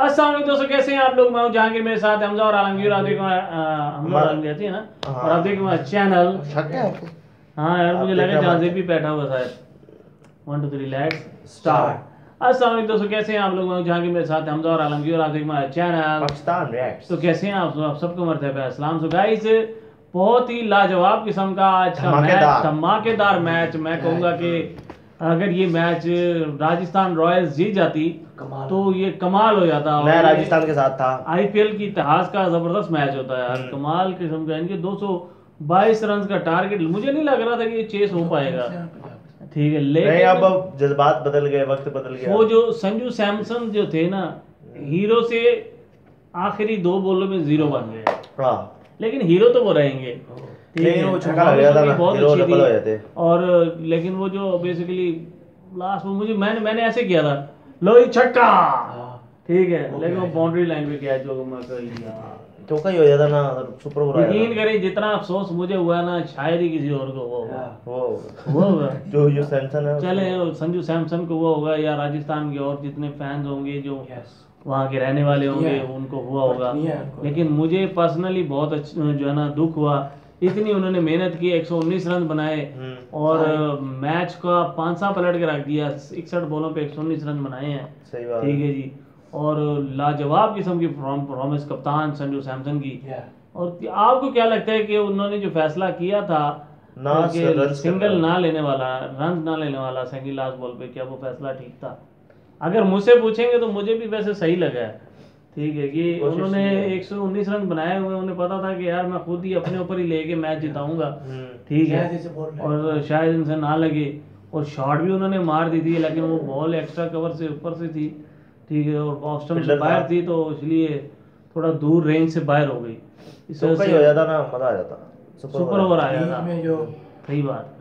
अस्सलाम दोस्तों कैसे हैं आप लोग? मैं हूँ जहांगीर मेरे साथ हमजा और आलमगीर आप देखो हम लोग आलमगीर है ना? हाँ। और आप देखो चैनल है हाँ यार मुझे देख लगा से भी बैठा हुआ शायद। One two three let's start अस्सलाम दोस्तों कैसे हैं आप लोग? मैं हूँ जहांगीर मेरे साथ हमजा और आलमगीर आप देखो चैनल पाकिस्तान तो कैसे हैं आप आप सबको मरतबा अस्सलाम सो गाइस बहुत ही लाजवाब किस्म का आज का मैच। धमाकेदार मैच मैं कहूँगा कि अगर ये मैच राजस्थान रॉयल्स जीत जाती कमाल। तो ये कमाल हो जाता। मैं राजस्थान के साथ था। आईपीएल की इतिहास का ज़बरदस्त मैच होता है यार। हम्म। कमाल किस्म का इनके 222 रन का टारगेट मुझे नहीं लग रहा था कि ये चेस हो पाएगा। ठीक है लेकिन अब जज्बात बदल गए वक्त बदल गया। वो जो संजू सैमसन जो थे ना हीरो से आखिरी दो बॉलों में ज़ीरो बन गए। हाँ। लेकिन हीरो तो वो रहेंगे। लेकिन वो छक्का लग गया था performance ना, उनकी बहुत अच्छी डबल हो जाते। थी और लेकिन वो जो बेसिकली लास्ट में मुझे मैंने मैंने ऐसे किया था लो ये छक्का ठीक है। लेकिन वो बाउंड्री लाइन पे क्या जो मैं कही यार चौका ही हो जाता ना सुपर ओवर यकीन करें जितना अफसोस मुझे हुआ ना शायद ही किसी और को हुआ। होगा वो जो जो सैमसन है चले संजू सैमसन को हुआ होगा या राजस्थान के और जितने फैंस होंगे जो वहाँ के रहने वाले होंगे उनको हुआ होगा। लेकिन मुझे पर्सनली बहुत अच्छा जो है ना दुख हुआ। इतनी उन्होंने मेहनत की 119 रन बनाए। हम्म, और मैच का पांचा पलट के रख दिया इकसठ बॉलों पे 119 रन बनाए हैं। सही बात ठीक है। जी। और लाजवाब किस्म की परफॉर्मेंस कप्तान संजू सैमसन की। और आपको क्या लगता है कि उन्होंने जो फैसला किया था ना। सिंगल ना लेने वाला रन ना लेने वाला सेकंड लास्ट बॉल पे क्या वो फैसला ठीक था? अगर मुझसे पूछेंगे तो मुझे भी वैसे सही लगा है। ठीक है कि उन्होंने की 119 रन बनाए हुए उन्हें पता था कि यार मैं खुद ही अपने ऊपर ही लेके मैच जिताऊँगा। हम्म, ठीक है। और शायद इनसे ना लगे। और शॉट भी उन्होंने मार दी थी लेकिन वो बॉल एक्स्ट्रा कवर से ऊपर से थी। ठीक है और स्टंप से बाहर थी तो इसलिए थोड़ा दूर रेंज से बाहर हो गई। इस वजह चौका हो से जाता ना मज़ा आ जाता। सुपर ओवर आया। बीच था। सही बात।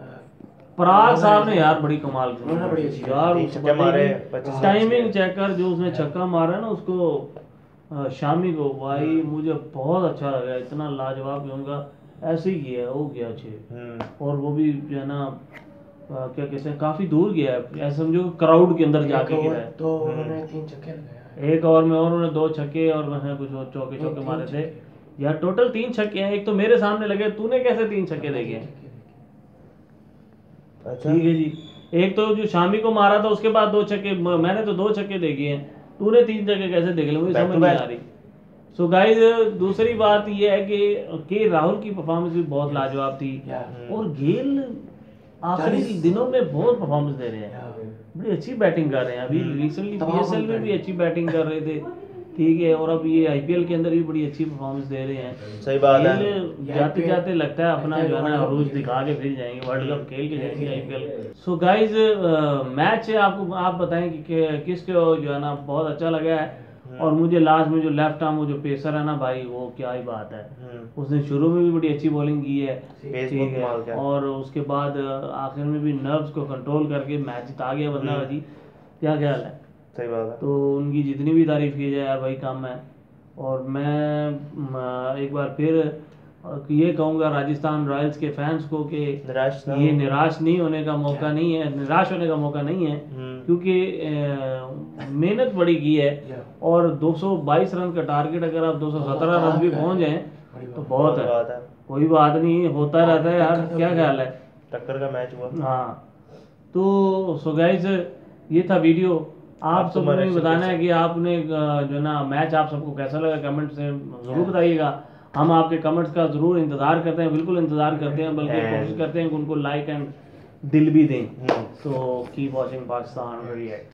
पराग साहब ने यार बड़ी कमाल की यार उस मारे, 25 टाइमिंग चेक कर जो उसने छक्का मारा ना उसको शामी को भाई मुझे बहुत अच्छा लगा इतना लाजवाब उनका ऐसे ही किया वो गया छे हम्म, और वो भी जो है ना क्या कहते हैं काफ़ी दूर गया है। ऐसा समझो क्राउड के अंदर जाके गिरा है। तो उन्होंने तीन छक्के लगाए एक ओवर में और उन्होंने दो छक्के और मैंने कुछ चौके चौके मारे थे। यार टोटल तीन छक्के हैं। एक तो मेरे सामने लगे तूने कैसे तीन छक्के देखे? हैं अच्छा। ठीक है जी। एक तो जो शामी को मारा था उसके बाद दो छक्के मैंने तो दो छक्के देखे हैं। तूने तीन छक्के कैसे देखे मुझे समझ नहीं आ रही। सो गाइस दूसरी बात यह है कि के राहुल की परफॉर्मेंस भी बहुत लाजवाब थी। और गेल आखिरी दिनों में बहुत परफॉर्मेंस दे रहे हैं। बड़ी अच्छी बैटिंग कर रहे हैं। अभी। रिसेंटली तमाम पीएसएल में भी अच्छी बैटिंग कर रहे थे। ठीक है और अब ये आईपीएल के अंदर भी बड़ी अच्छी परफॉर्मेंस दे रहे हैं। सही बात है। जाते जाते लगता है अपना जो है ना अरूज दिखा के फिर जाएँगे वर्ल्ड कप खेल के जाएँगे आईपीएल सो गाइस मैच आपको आप बताएँ कि, किसको जो है ना बहुत अच्छा लगा है। और मुझे लास्ट में जो लेफ़्ट आर्म वो जो पेसर है ना भाई वो क्या ही बात है। हम्म, उसने शुरू में भी बड़ी अच्छी बॉलिंग की है। ठीक है। और उसके बाद आखिर में भी नर्व्स को कंट्रोल करके मैच जिता गया बंदा हम्म। जी क्या ख्याल है? सही बात है। तो उनकी जितनी भी तारीफ़ की जाए यार वही काम है और मैं एक बार फिर ये कहूँगा राजस्थान रॉयल्स के फैंस को कि निराश ये निराश नहीं होने का मौका नहीं है निराश होने का मौका नहीं है हम्म, क्योंकि मेहनत बड़ी की है। और 222 रन का टारगेट अगर आप 217 रन भी पहुँच जाएँ तो बहुत है। कोई बात नहीं होता रहता है यार क्या ख्याल है? टक्कर का मैच हुआ। हाँ। तो सो गाइस ये था वीडियो। आप सब सबको भी बताना है कि आपने जो ना मैच आप सबको कैसा लगा कमेंट से ज़रूर बताइएगा। हम आपके कमेंट्स का ज़रूर इंतज़ार करते हैं बिल्कुल इंतज़ार करते हैं बल्कि कोशिश करते हैं कि उनको लाइक एंड दिल भी दें। सो तो कीप वॉचिंग पाकिस्तान